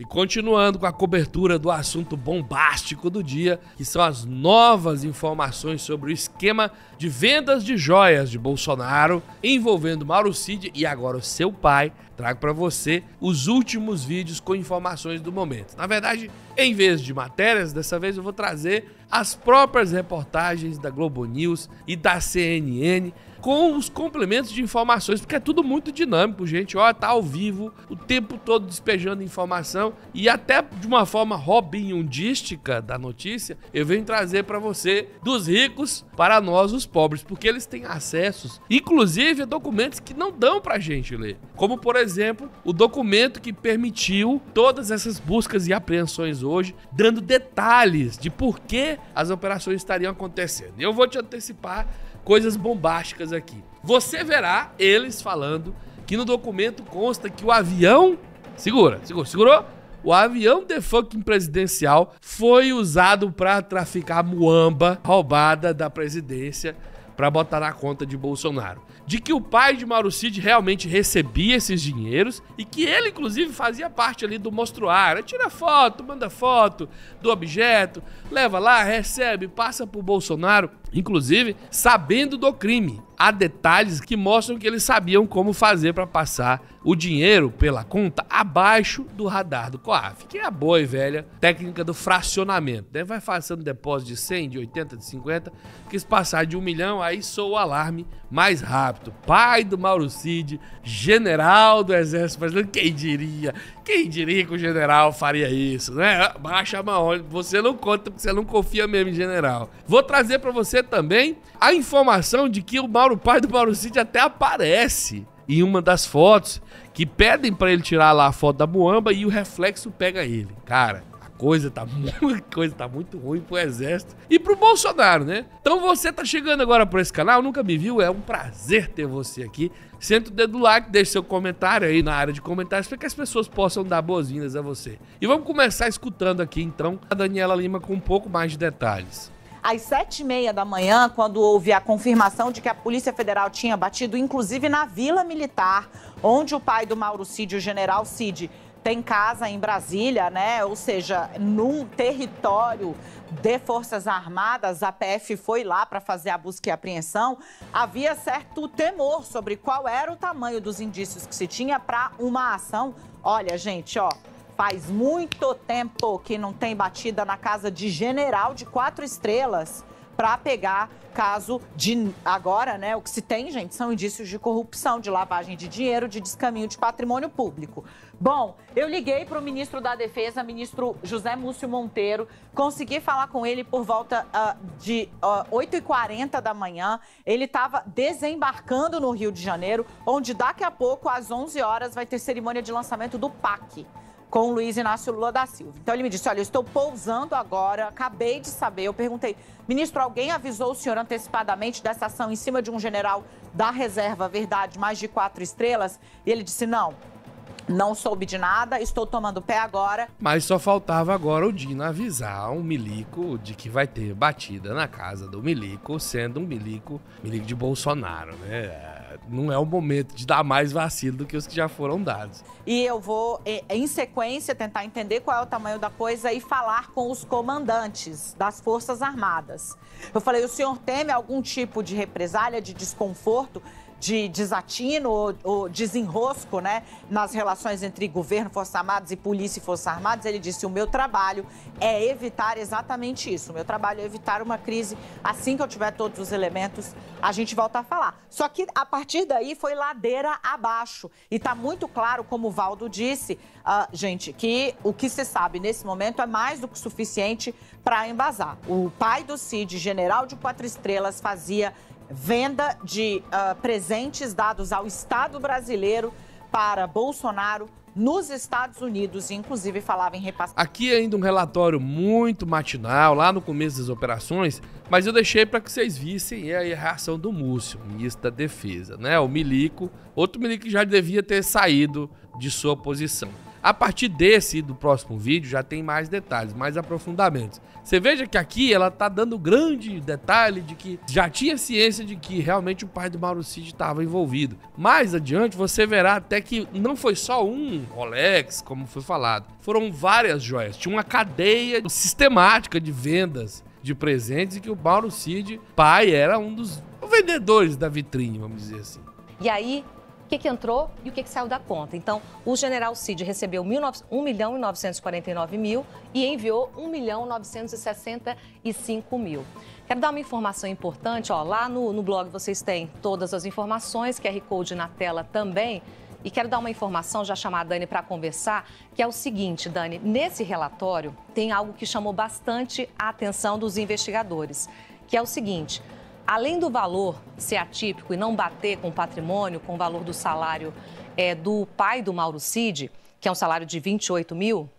E continuando com a cobertura do assunto bombástico do dia, que são as novas informações sobre o esquema de vendas de joias de Bolsonaro envolvendo Mauro Cid e agora o seu pai, trago para você os últimos vídeos com informações do momento. Na verdade, em vez de matérias, dessa vez eu vou trazer as próprias reportagens da Globo News e da CNN com os complementos de informações, porque é tudo muito dinâmico, gente. Ó, tá ao vivo, o tempo todo despejando informação e até de uma forma Robin Hoodística da notícia, eu venho trazer para você dos ricos para nós os pobres, porque eles têm acessos, inclusive a documentos que não dão pra gente ler. Como, por exemplo, o documento que permitiu todas essas buscas e apreensões hoje, dando detalhes de por que as operações estariam acontecendo. Eu vou te antecipar coisas bombásticas aqui. Você verá eles falando que no documento consta que o avião. Segura, segura, segurou? O avião de fucking presidencial foi usado para traficar muamba roubada da presidência para botar na conta de Bolsonaro. De que o pai de Mauro Cid realmente recebia esses dinheiros e que ele, inclusive, fazia parte ali do mostruário. Tira foto, manda foto do objeto, leva lá, recebe, passa pro Bolsonaro, inclusive sabendo do crime há detalhes que mostram que eles sabiam como fazer para passar o dinheiro pela conta abaixo do radar do COAF, que é a boa e velha técnica do fracionamento. Né? Vai fazendo depósito de 100, de 80, de 50, quis passar de um milhão, aí soa o alarme mais rápido. Pai do Mauro Cid, general do Exército Brasileiro, quem diria? Quem diria que o general faria isso, né? Baixa a mão, você não conta porque você não confia mesmo em general. Vou trazer para você também a informação de que o Mauro pai do Mauro Cid até aparece em uma das fotos que pedem para ele tirar lá a foto da Muamba e o reflexo pega ele. Cara, coisa tá coisa tá muito ruim pro exército e pro Bolsonaro, né? Então você tá chegando agora por esse canal, nunca me viu, é um prazer ter você aqui. Senta o dedo no like, deixe seu comentário aí na área de comentários para que as pessoas possam dar boas-vindas a você. E vamos começar escutando aqui então a Daniela Lima com um pouco mais de detalhes às sete e meia da manhã, quando houve a confirmação de que a Polícia Federal tinha batido, inclusive na Vila Militar, onde o pai do Mauro Cid, o general Cid, tem casa em Brasília, né? Ou seja, num território de Forças Armadas, a PF foi lá para fazer a busca e apreensão. Havia certo temor sobre qual era o tamanho dos indícios que se tinha para uma ação. Olha, gente, ó, Faz muito tempo que não tem batida na casa de general de quatro estrelas para pegar caso de agora, né? O que se tem, gente, são indícios de corrupção, de lavagem de dinheiro, de descaminho de patrimônio público. Bom, eu liguei para o ministro da Defesa, ministro José Múcio Monteiro, consegui falar com ele por volta uh, de uh, 8h40 da manhã. Ele estava desembarcando no Rio de Janeiro, onde daqui a pouco, às 11 horas, vai ter cerimônia de lançamento do PAC com o Luiz Inácio Lula da Silva. Então ele me disse: Olha, eu estou pousando agora, acabei de saber. Eu perguntei, ministro, alguém avisou o senhor antecipadamente dessa ação em cima de um general da reserva Verdade, mais de quatro estrelas? E ele disse: Não. Não soube de nada, estou tomando pé agora. Mas só faltava agora o Dino avisar o Milico de que vai ter batida na casa do Milico, sendo um Milico, Milico de Bolsonaro, né? Não é o momento de dar mais vacilo do que os que já foram dados. E eu vou, em sequência, tentar entender qual é o tamanho da coisa e falar com os comandantes das Forças Armadas. Eu falei, o senhor teme algum tipo de represália, de desconforto? De desatino ou, ou, desenrosco né, nas relações entre governo, Forças Armadas e polícia e Forças Armadas, ele disse: o meu trabalho é evitar exatamente isso. O meu trabalho é evitar uma crise. Assim que eu tiver todos os elementos, a gente volta a falar. Só que a partir daí foi ladeira abaixo. E está muito claro, como o Valdo disse, uh, gente, que o que se sabe nesse momento é mais do que suficiente para embasar. O pai do Cid, general de quatro estrelas, fazia venda de uh, presentes dados ao Estado brasileiro para Bolsonaro nos Estados Unidos, inclusive falava em repasse. Aqui ainda um relatório muito matinal, lá no começo das operações, mas eu deixei para que vocês vissem a reação do Múcio, ministro da Defesa, né? O Milico, outro Milico que já devia ter saído de sua posição. A partir desse e do próximo vídeo já tem mais detalhes, mais aprofundamentos. Você veja que aqui ela tá dando grande detalhe de que já tinha ciência de que realmente o pai do Mauro Cid estava envolvido. Mais adiante você verá até que não foi só um Rolex, como foi falado. Foram várias joias. Tinha uma cadeia sistemática de vendas de presentes e que o Mauro Cid, pai, era um dos vendedores da vitrine, vamos dizer assim. E aí, que, que entrou e o que, que saiu da conta? Então, o general Cid recebeu 1 milhão e 949 mil e enviou 1 milhão e 965 mil. Quero dar uma informação importante, ó, lá no, no blog vocês têm todas as informações, QR Code na tela também. E quero dar uma informação, já chamar a Dani para conversar, que é o seguinte, Dani, nesse relatório tem algo que chamou bastante a atenção dos investigadores, que é o seguinte, além do valor ser atípico e não bater com o patrimônio, com o valor do salário é, do pai do Mauro Cid, que é um salário de 28 mil,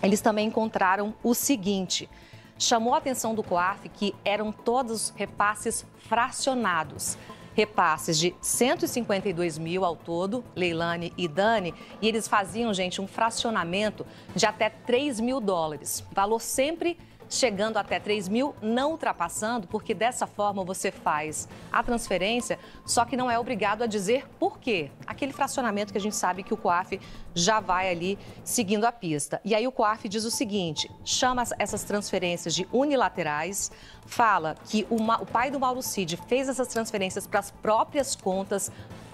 eles também encontraram o seguinte. Chamou a atenção do COAF que eram todos repasses fracionados. Repasses de 152 mil ao todo, Leilane e Dani, e eles faziam, gente, um fracionamento de até 3 mil dólares. Valor sempre chegando até 3 mil, não ultrapassando, porque dessa forma você faz a transferência, só que não é obrigado a dizer por quê. Aquele fracionamento que a gente sabe que o COAF já vai ali seguindo a pista. E aí o COAF diz o seguinte: chama essas transferências de unilaterais, fala que o, pai do Mauro Cid fez essas transferências para as próprias contas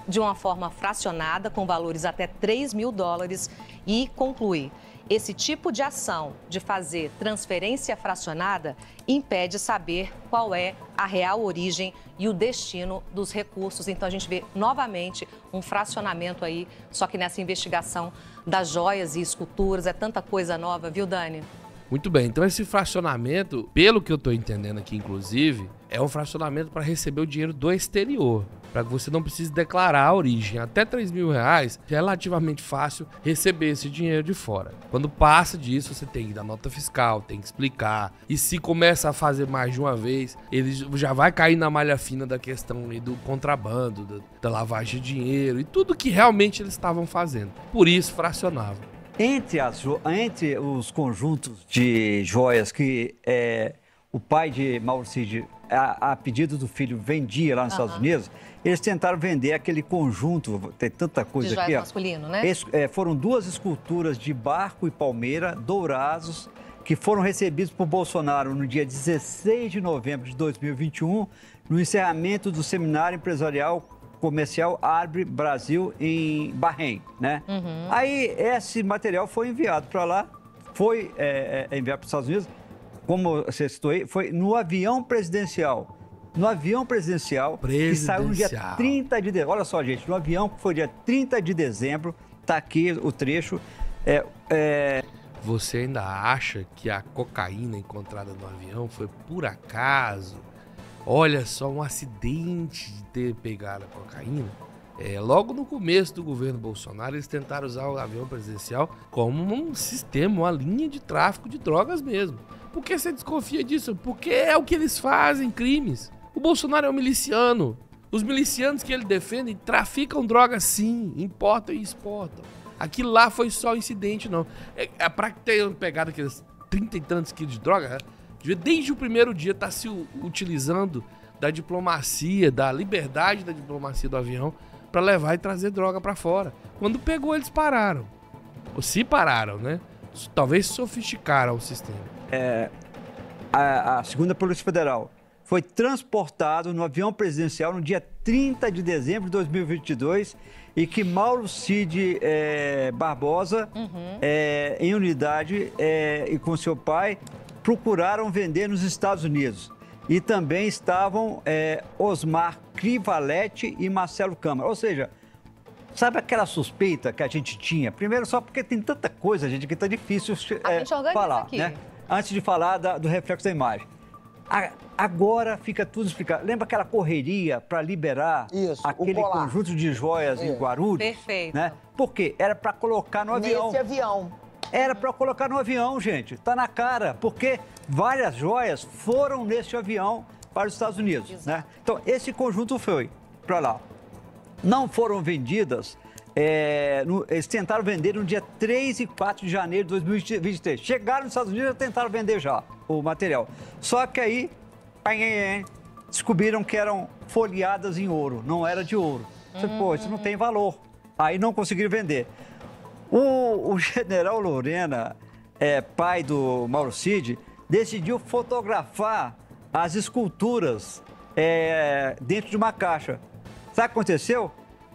de uma forma fracionada, com valores até 3 mil dólares, e conclui esse tipo de ação de fazer transferência fracionada impede saber qual é a real origem e o destino dos recursos. Então a gente vê novamente um fracionamento aí, só que nessa investigação das joias e esculturas, é tanta coisa nova, viu, Dani? Muito bem, então esse fracionamento, pelo que eu estou entendendo aqui, inclusive, é um fracionamento para receber o dinheiro do exterior, para que você não precise declarar a origem. Até 3 mil reais é relativamente fácil receber esse dinheiro de fora. Quando passa disso, você tem que dar nota fiscal, tem que explicar. E se começa a fazer mais de uma vez, ele já vai cair na malha fina da questão do contrabando, da, da lavagem de dinheiro e tudo que realmente eles estavam fazendo. Por isso, fracionava. Entre, as, entre os conjuntos de joias que é, o pai de Mauricide, a, a, pedido do filho, vendia lá nos uhum. Estados Unidos, eles tentaram vender aquele conjunto, tem tanta coisa de aqui. masculino, né? Es, é, foram duas esculturas de barco e palmeira dourados que foram recebidos por Bolsonaro no dia 16 de novembro de 2021, no encerramento do seminário empresarial comercial Arbre Brasil em Bahrein, né? Uhum. Aí esse material foi enviado para lá, foi é, é, enviado para os Estados Unidos, como você citou aí, foi no avião presidencial. No avião presidencial, presidencial. que saiu no dia 30 de dezembro. Olha só, gente, no avião que foi dia 30 de dezembro, tá aqui o trecho. É, é... Você ainda acha que a cocaína encontrada no avião foi por acaso? Olha só, um acidente de ter pegado a cocaína. É, logo no começo do governo Bolsonaro, eles tentaram usar o avião presidencial como um sistema, uma linha de tráfico de drogas mesmo. Por que você desconfia disso? Porque é o que eles fazem, crimes. O Bolsonaro é um miliciano. Os milicianos que ele defende traficam drogas sim, importam e exportam. Aquilo lá foi só incidente, não. É, é pra ter pegado aqueles 30 e tantos quilos de droga, desde o primeiro dia tá se utilizando da diplomacia, da liberdade da diplomacia do avião para levar e trazer droga para fora. Quando pegou, eles pararam. Ou se pararam, né? Talvez sofisticaram o sistema. É, a, a segunda Polícia Federal foi transportado no avião presidencial no dia 30 de dezembro de 2022 e que Mauro Cid é, Barbosa, uhum. é, em unidade é, e com seu pai, procuraram vender nos Estados Unidos. E também estavam é, Osmar Crivalete e Marcelo Câmara. Ou seja, sabe aquela suspeita que a gente tinha? Primeiro, só porque tem tanta coisa, gente, que está difícil é, falar. Aqui. Né? Antes de falar da, do reflexo da imagem. A, agora fica tudo explicado. Lembra aquela correria para liberar Isso, aquele conjunto de joias em Guarulhos? Perfeito. Né? Por quê? Era para colocar no avião. Nesse avião. Era para colocar no avião, gente. Tá na cara, porque várias joias foram nesse avião para os Estados Unidos, né? Então, esse conjunto foi para lá. Não foram vendidas é, no, eles tentaram vender no dia 3 e 4 de janeiro de 2023. Chegaram nos Estados Unidos e tentaram vender já o material. Só que aí descobriram que eram folheadas em ouro, não era de ouro. Você, Pô, isso não tem valor. Aí não conseguiram vender. O, o general Lorena, é, pai do Mauro Cid, decidiu fotografar as esculturas é, dentro de uma caixa. Sabe o que aconteceu?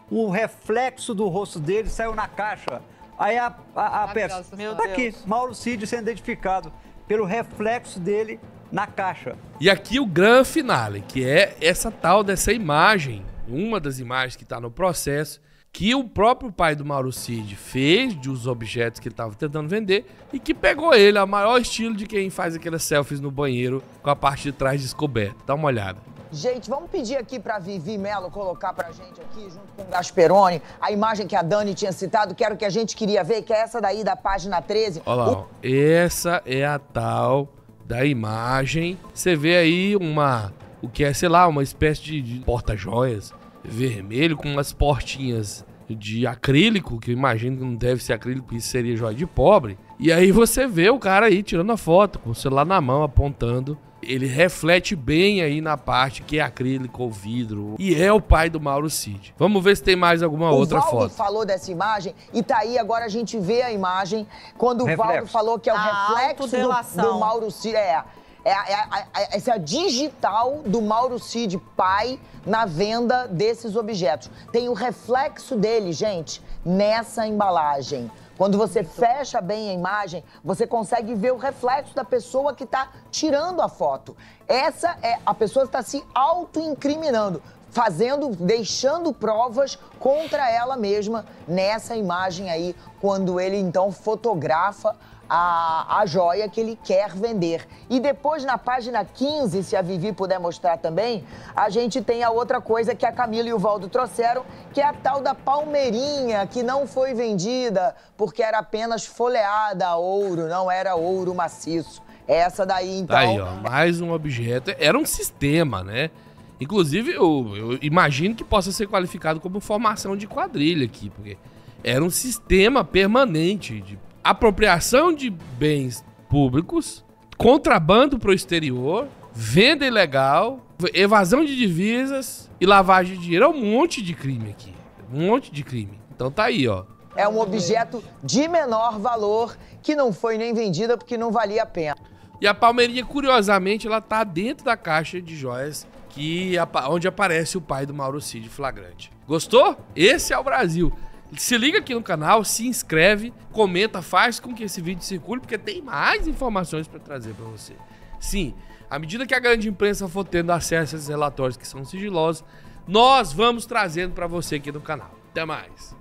O reflexo do rosto dele saiu na caixa. Aí a, a, a peça. Tá aqui, Mauro Cid sendo identificado pelo reflexo dele na caixa. E aqui o grande finale, que é essa tal dessa imagem, uma das imagens que está no processo, que o próprio pai do Mauro Cid fez dos objetos que ele estava tentando vender e que pegou ele a maior estilo de quem faz aquelas selfies no banheiro com a parte de trás descoberta. Dá uma olhada. Gente, vamos pedir aqui para Vivi Melo colocar pra gente aqui, junto com o Gasperoni, a imagem que a Dani tinha citado, que era o que a gente queria ver, que é essa daí da página 13. Olha lá, o... essa é a tal da imagem. Você vê aí uma, o que é, sei lá, uma espécie de, de porta-joias vermelho com umas portinhas de acrílico, que eu imagino que não deve ser acrílico, isso seria joia de pobre. E aí você vê o cara aí tirando a foto, com o celular na mão, apontando. Ele reflete bem aí na parte que é acrílico ou vidro. E é o pai do Mauro Cid. Vamos ver se tem mais alguma o outra Valdo foto. falou dessa imagem e tá aí, agora a gente vê a imagem. Quando o Valdo falou que é o a reflexo do, do Mauro Cid. É, é, é, é, essa é a digital do Mauro Cid, pai, na venda desses objetos. Tem o reflexo dele, gente, nessa embalagem. Quando você fecha bem a imagem, você consegue ver o reflexo da pessoa que está tirando a foto. Essa é a pessoa está se auto-incriminando, fazendo, deixando provas contra ela mesma nessa imagem aí, quando ele então fotografa a, a joia que ele quer vender. E depois, na página 15, se a Vivi puder mostrar também, a gente tem a outra coisa que a Camila e o Valdo trouxeram, que é a tal da palmeirinha, que não foi vendida porque era apenas folheada a ouro, não era ouro maciço. Essa daí, então. Tá aí, ó, mais um objeto. Era um sistema, né? Inclusive, eu, eu imagino que possa ser qualificado como formação de quadrilha aqui, porque era um sistema permanente de apropriação de bens públicos, contrabando para o exterior, venda ilegal, evasão de divisas e lavagem de dinheiro. É um monte de crime aqui. Um monte de crime. Então tá aí, ó. É um objeto de menor valor que não foi nem vendida porque não valia a pena. E a palmeirinha, curiosamente, ela tá dentro da caixa de joias que onde aparece o pai do Mauro Cid flagrante. Gostou? Esse é o Brasil. Se liga aqui no canal, se inscreve, comenta, faz com que esse vídeo circule, porque tem mais informações para trazer para você. Sim, à medida que a grande imprensa for tendo acesso a esses relatórios que são sigilosos, nós vamos trazendo para você aqui no canal. Até mais!